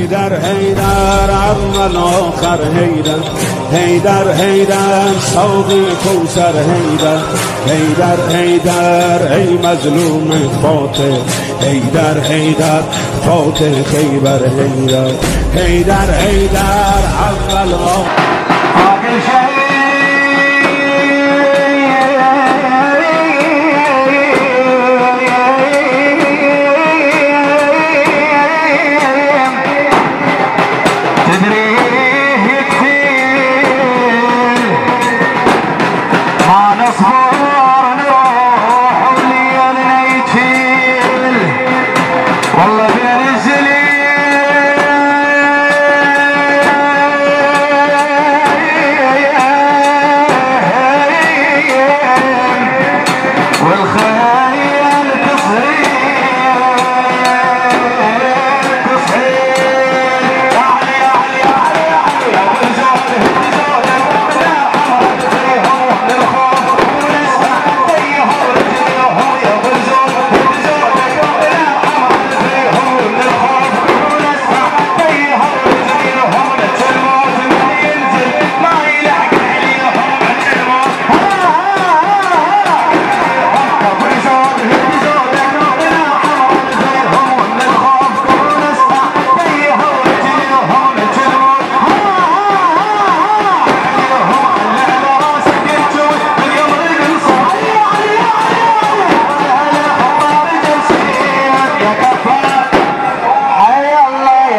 هیدر هیدر اول آخر هیدر هیدر هیدر ساق کوسر هیدر هیدر هیدر ای مظلوم فاتح. هیدر هیدر فاتح خیبر هیدر هیدر هیدر اول آخر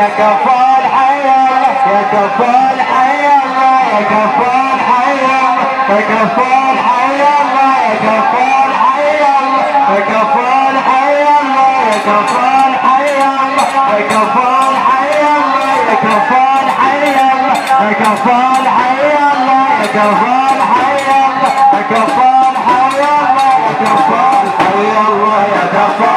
الآخر كفال حي الله يا كفال حي الله يا كفال حي الله يا كفال حي الله يا كفال حي الله يا كفال حي الله يا كفال حي الله يا كفال حي الله يا كفال حي الله يا كفال حي الله يا كفال حي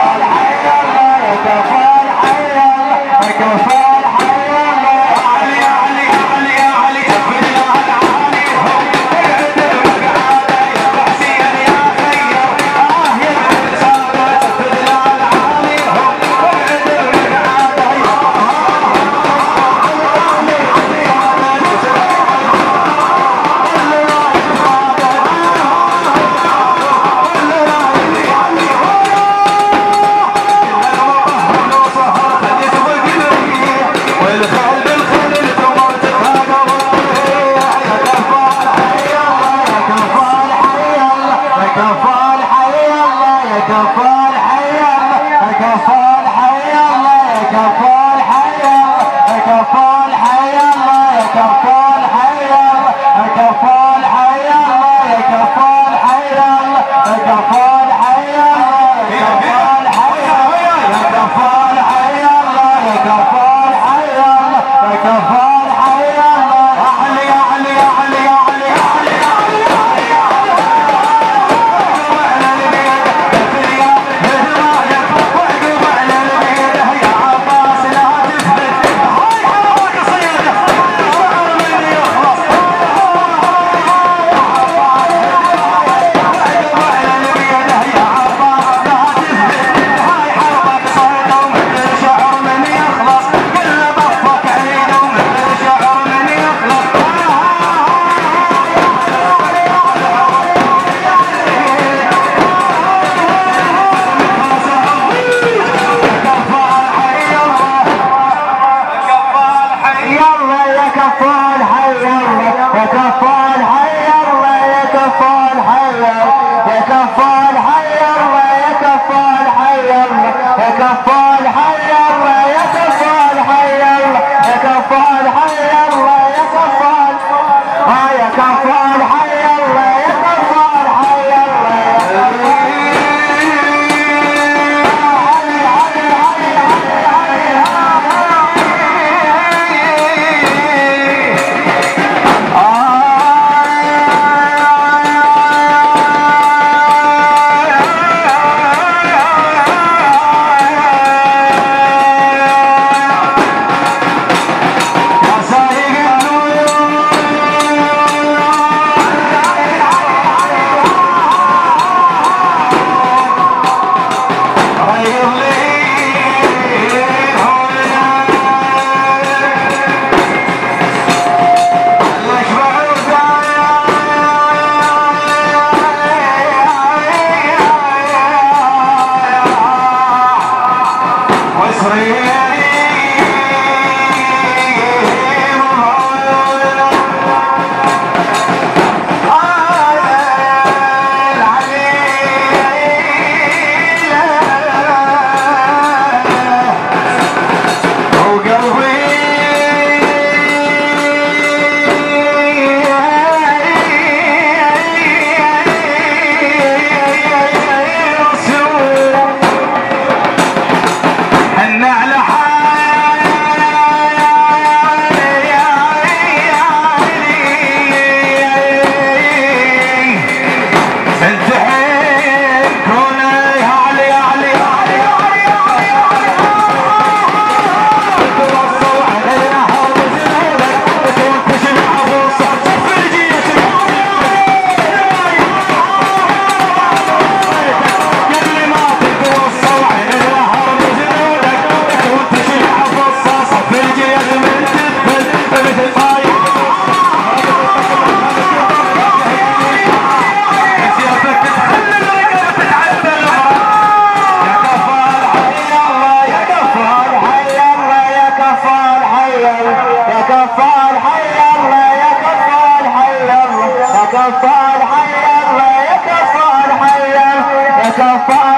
الحي لا يكف الحي يكف